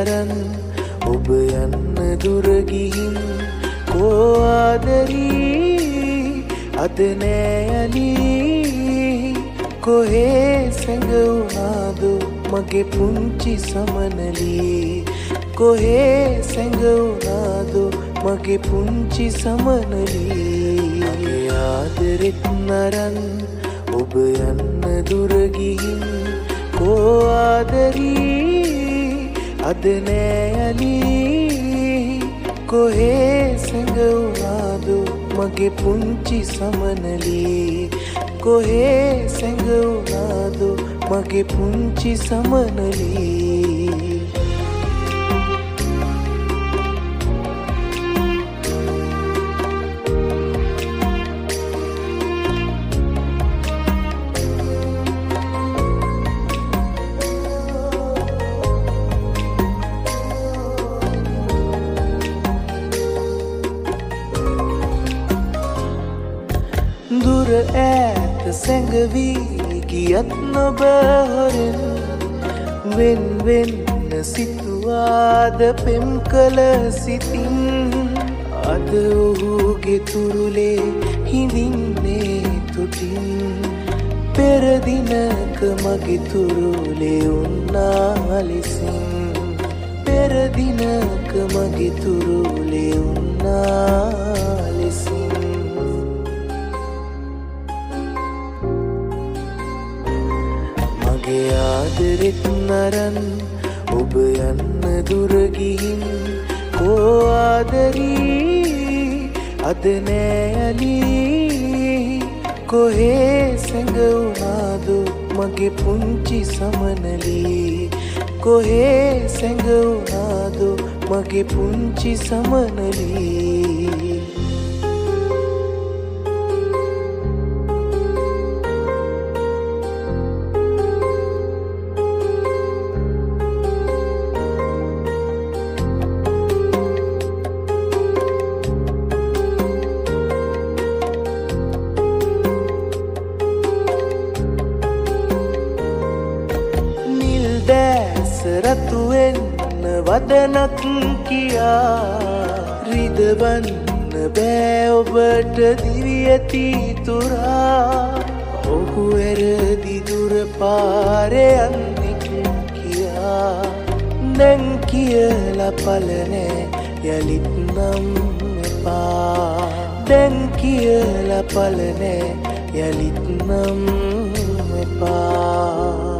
සරන් ඔබ යන්න දුරගිහින් කෝආදරී අතනෑයලී කොහේ සැඟවුනාදු මගේ පුංචි සමනලී? කොහේ සැඟවුනාදු මගේ පුංචි සමනලී? ආදරෙත් නරන් ඔබ යන්න දුරගිහින් කෝආදරී ආදරී අද නෑයලී කොහේ සැඟවුනාදු? මගේ පුංචි සමනලී. කොහේ සැඟවුනාදු? මගේ පුංචි සමනලී. දුර ඈත සැඟවී ගියත් නොබහොරෙන්. වෙන්වෙන්න සිතුවාද පෙම් කළ සිතින්. අද ඔහුගේ තුරුලේ හිඳින්නේ තුටින්. පෙරදිනක මගේ තුරුලේ උන්නා ලෙසින්. පෙරදිනක මගේ තුරුලේ උන්නා ලෙසින්. ආදරෙත් නරන් ඔබ යන්න දුරගිහින් කෝ ආදරී? අද නෑයලී කොහේ සැඟවුනාදු මගේ පුංචි සමනලී. කොහේ සැඟවුනාදු මගේ පුංචි සමනලී. දෑස රතුවෙන්න වදනක් කියා. රිදවන්න බෑ ඔබට දිවියති තුරා. ඔහු ඇරදි දුර පාරයන්නෙක් කියා. දැන් කියලා පලනෑ යළිත් නම් එපා. දැන් කියලා පලනෑ යළිත් නම් එපා.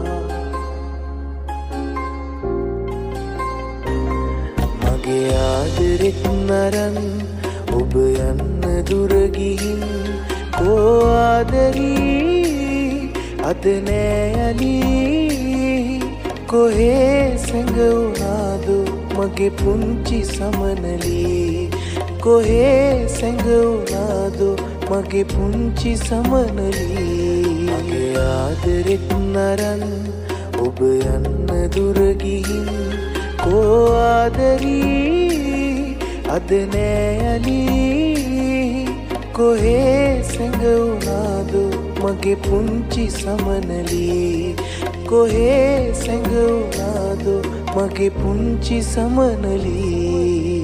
ආදරෙත් නරන් ඔබ යන්න දුරගිහින් කෝ ආදරී? අද නෑයලී කොහේ සැඟවුනාදු මගේ පුංචි සමනලී? කොහේ සැඟවුනාදු මගේ පුංචි සමනලී? මගේ ආදරෙත් නරන් ඔබ යන්න දුරගිහින් කෝ ආදරී? අද නෑයලී කොහේ සැඟවුනාදු මගේ පුංචි සමනලී කොහේ සැඟවුනාදු මගේ පුංචි සමනලී